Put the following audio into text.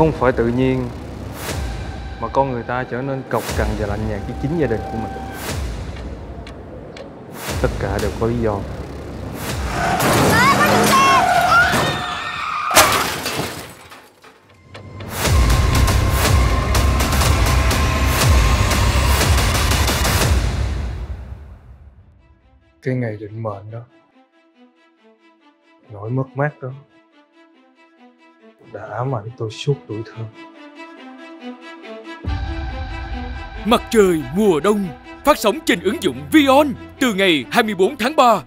không phải tự nhiên, mà con người ta trở nên cộc cằn và lạnh nhạt với chính gia đình của mình. Tất cả đều có lý do. Cái ngày định mệnh đó, nỗi mất mát đó đã ám ảnh tôi suốt tuổi thơ Mặt trời mùa đông phát sóng trên ứng dụng Vion từ ngày 24 tháng 3